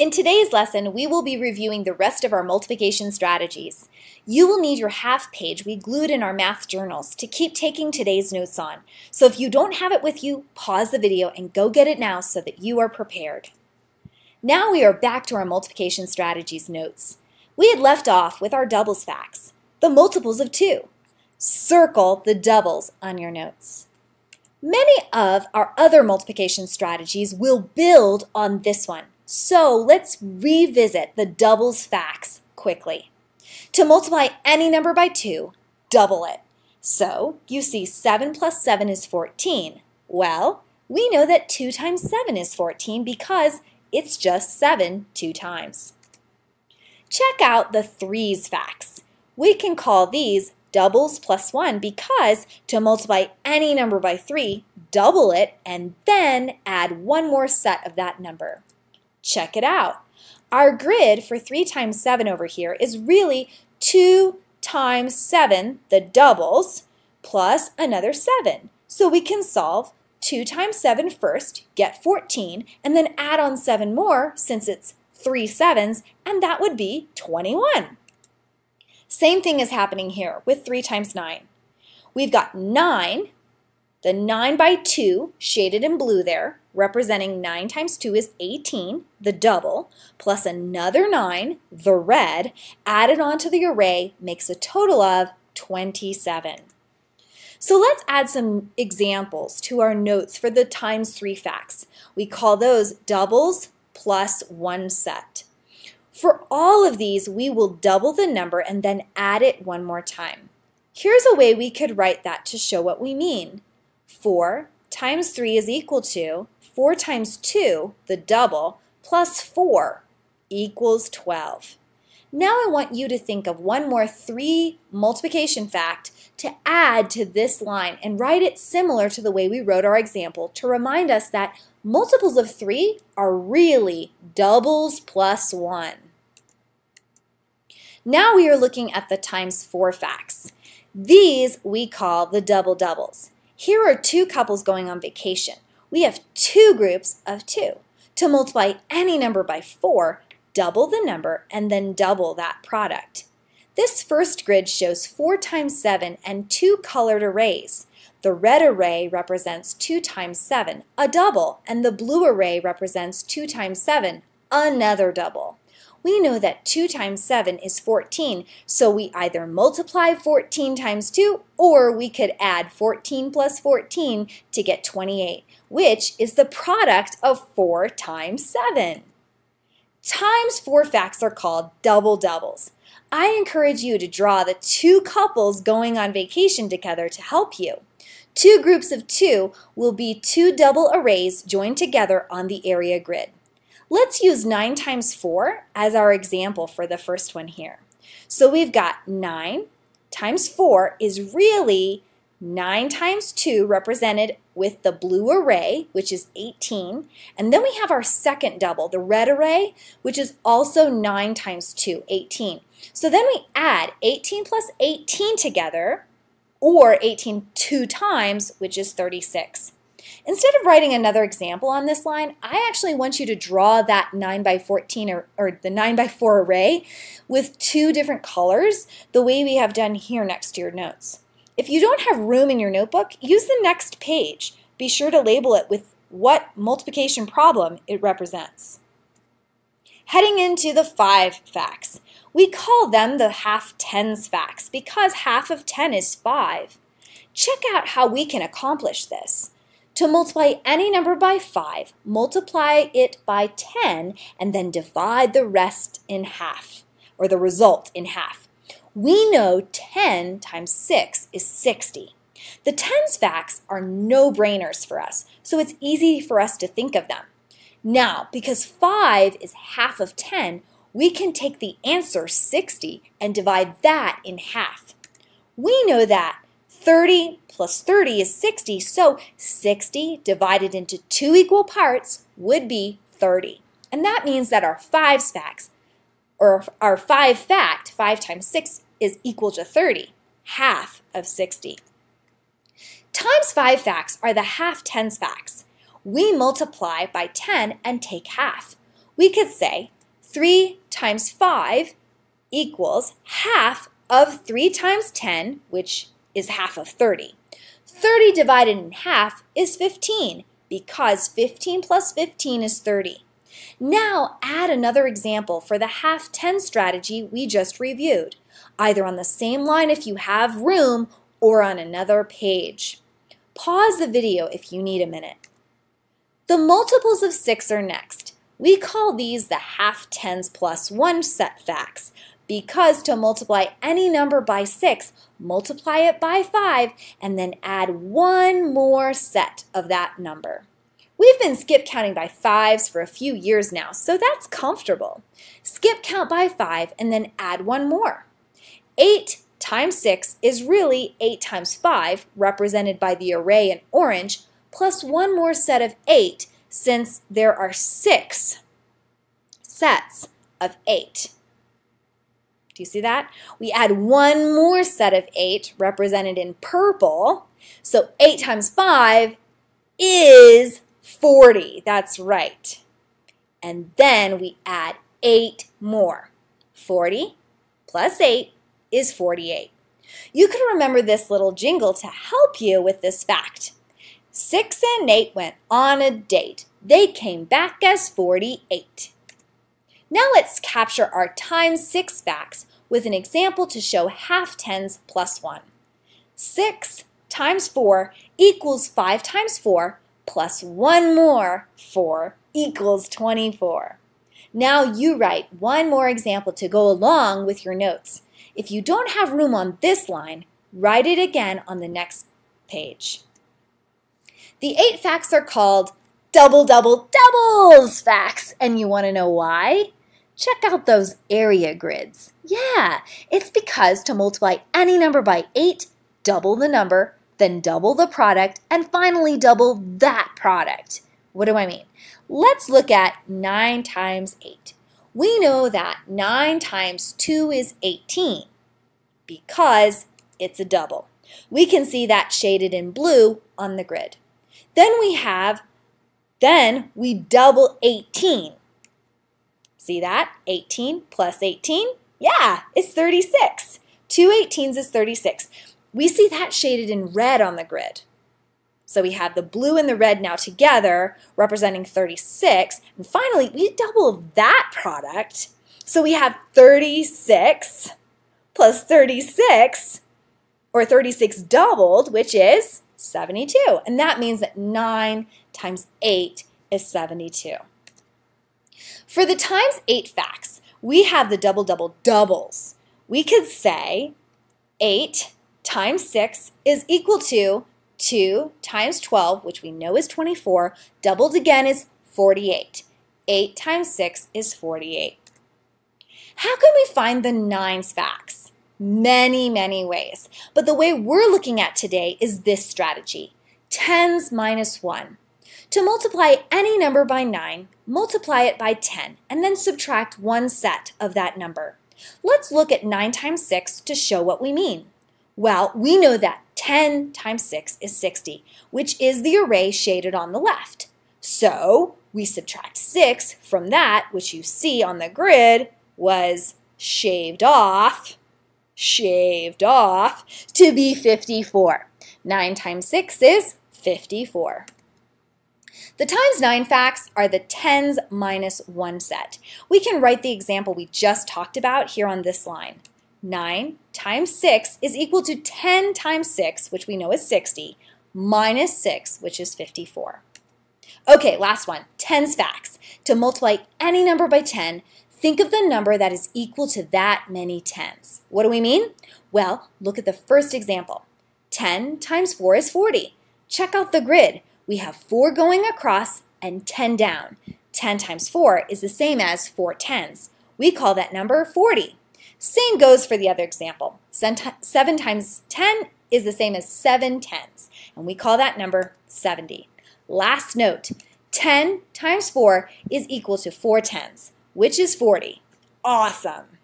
In today's lesson, we will be reviewing the rest of our multiplication strategies. You will need your half page we glued in our math journals to keep taking today's notes on. So if you don't have it with you, pause the video and go get it now so that you are prepared. Now we are back to our multiplication strategies notes. We had left off with our doubles facts, the multiples of 2. Circle the doubles on your notes. Many of our other multiplication strategies will build on this one. So let's revisit the doubles facts quickly. To multiply any number by 2, double it. So you see 7 plus 7 is 14. Well, we know that 2 times 7 is 14 because it's just 7 two times. Check out the threes facts. We can call these doubles plus 1 because to multiply any number by 3, double it and then add one more set of that number. Check it out. Our grid for 3 times 7 over here is really 2 times 7, the doubles, plus another 7. So we can solve 2 times 7 first, get 14, and then add on 7 more since it's 3 sevens, and that would be 21. Same thing is happening here with 3 times 9. We've got 9 the 9 by 2, shaded in blue there, representing 9 times 2 is 18, the double, plus another 9, the red, added onto the array makes a total of 27. So let's add some examples to our notes for the times 3 facts. We call those doubles plus one set. For all of these, we will double the number and then add it one more time. Here's a way we could write that to show what we mean. 4 times 3 is equal to 4 times 2, the double, plus 4 equals 12. Now I want you to think of one more 3 multiplication fact to add to this line and write it similar to the way we wrote our example to remind us that multiples of 3 are really doubles plus 1. Now we are looking at the times 4 facts. These we call the double doubles. Here are two couples going on vacation. We have two groups of two. To multiply any number by 4, double the number and then double that product. This first grid shows 4 times 7 and two colored arrays. The red array represents 2 times 7, a double, and the blue array represents 2 times 7, another double we know that 2 times 7 is 14, so we either multiply 14 times 2 or we could add 14 plus 14 to get 28, which is the product of 4 times 7. Times 4 facts are called double doubles. I encourage you to draw the two couples going on vacation together to help you. Two groups of two will be two double arrays joined together on the area grid. Let's use 9 times 4 as our example for the first one here. So we've got 9 times 4 is really 9 times 2 represented with the blue array, which is 18. And then we have our second double, the red array, which is also 9 times 2, 18. So then we add 18 plus 18 together, or 18 two times, which is 36. Instead of writing another example on this line, I actually want you to draw that 9 by 14 or, or the 9 by 4 array with two different colors, the way we have done here next to your notes. If you don't have room in your notebook, use the next page. Be sure to label it with what multiplication problem it represents. Heading into the 5 facts. We call them the half tens facts because half of 10 is 5. Check out how we can accomplish this. To multiply any number by 5, multiply it by 10, and then divide the rest in half, or the result in half. We know 10 times 6 is 60. The tens facts are no-brainers for us, so it's easy for us to think of them. Now, because 5 is half of 10, we can take the answer 60 and divide that in half. We know that 30 plus 30 is 60, so 60 divided into two equal parts would be 30. And that means that our 5 facts, or our 5 fact, 5 times 6 is equal to 30, half of 60. Times 5 facts are the half tens facts. We multiply by 10 and take half. We could say 3 times 5 equals half of 3 times 10, which is half of 30. 30 divided in half is 15 because 15 plus 15 is 30. Now add another example for the half 10 strategy we just reviewed, either on the same line if you have room or on another page. Pause the video if you need a minute. The multiples of 6 are next. We call these the half tens plus 1 set facts because to multiply any number by 6, multiply it by 5, and then add one more set of that number. We've been skip counting by fives for a few years now, so that's comfortable. Skip count by 5 and then add one more. 8 times 6 is really 8 times 5, represented by the array in orange, plus one more set of 8, since there are 6 sets of 8. Do you see that? We add one more set of 8 represented in purple. So 8 times 5 is 40. That's right. And then we add 8 more. 40 plus 8 is 48. You can remember this little jingle to help you with this fact. 6 and 8 went on a date. They came back as 48. Now let's capture our times 6 facts with an example to show half tens plus 1. 6 times 4 equals 5 times 4 plus 1 more 4 equals 24. Now you write one more example to go along with your notes. If you don't have room on this line, write it again on the next page. The eight facts are called double, double, doubles facts, and you want to know why? Check out those area grids. Yeah, it's because to multiply any number by 8, double the number, then double the product, and finally double that product. What do I mean? Let's look at 9 times 8. We know that 9 times 2 is 18 because it's a double. We can see that shaded in blue on the grid. Then we have, then we double 18. See that? 18 plus 18? Yeah, it's 36. Two 18s is 36. We see that shaded in red on the grid. So we have the blue and the red now together representing 36. And finally, we double that product. So we have 36 plus 36, or 36 doubled, which is 72. And that means that 9 times 8 is 72. For the times 8 facts, we have the double, double, doubles. We could say 8 times 6 is equal to 2 times 12, which we know is 24, doubled again is 48. 8 times 6 is 48. How can we find the nines facts? Many, many ways. But the way we're looking at today is this strategy, tens minus 1. To multiply any number by 9, multiply it by 10, and then subtract one set of that number. Let's look at 9 times 6 to show what we mean. Well, we know that 10 times 6 is 60, which is the array shaded on the left. So we subtract 6 from that, which you see on the grid was shaved off, shaved off, to be 54. 9 times 6 is 54. The times 9 facts are the tens minus 1 set. We can write the example we just talked about here on this line. 9 times 6 is equal to 10 times 6, which we know is 60, minus 6, which is 54. Okay, last one, tens facts. To multiply any number by 10, think of the number that is equal to that many tens. What do we mean? Well, look at the first example. 10 times 4 is 40. Check out the grid we have 4 going across and 10 down. 10 times 4 is the same as 4 tens. We call that number 40. Same goes for the other example. 7 times 10 is the same as 7 tens, and we call that number 70. Last note, 10 times 4 is equal to 4 tens, which is 40. Awesome!